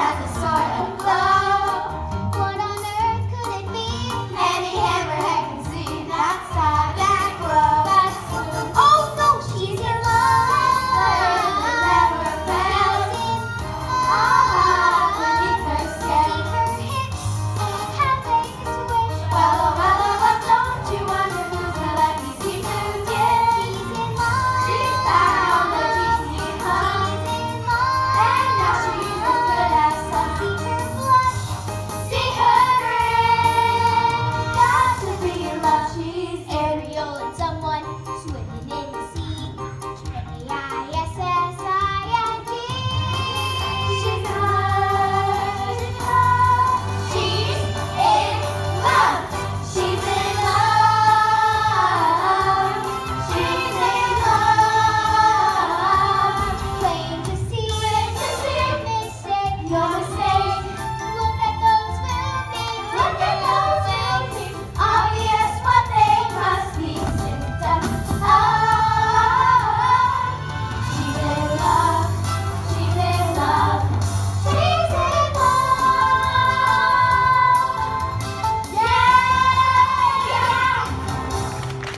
has a